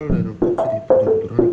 애는 확실히 부들부들하네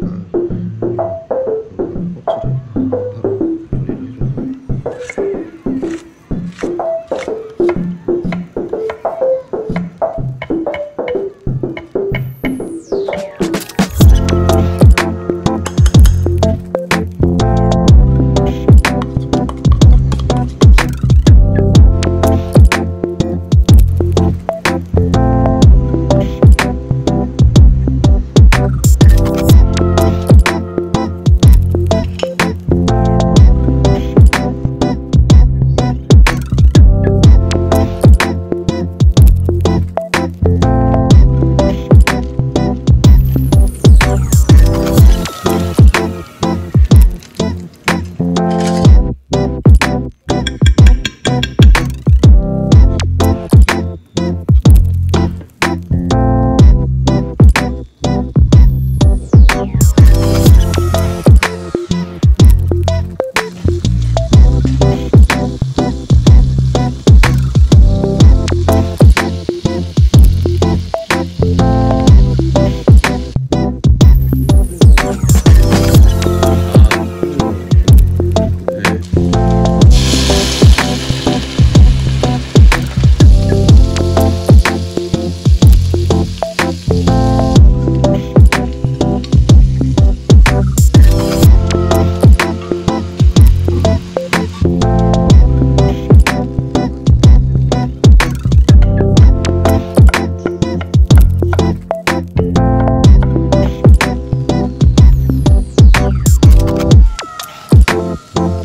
Thank